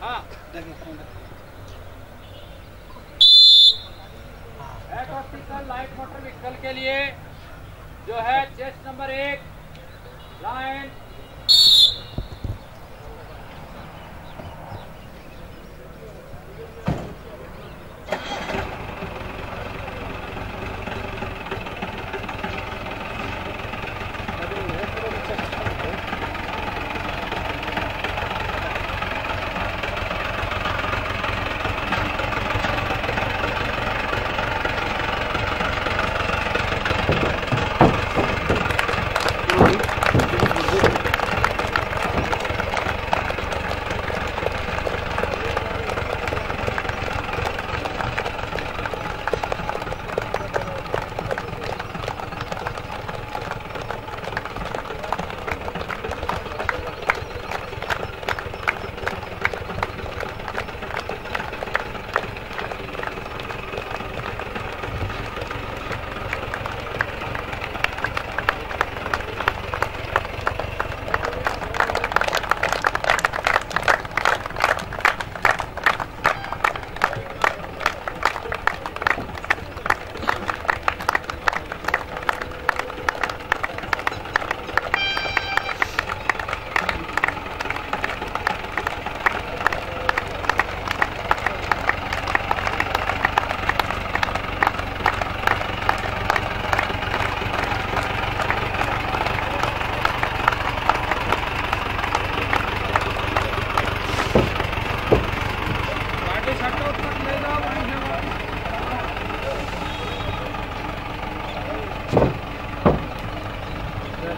हाँ। Hospital light motor vehicle के लिए जो है चेस्ट नंबर एक लाइन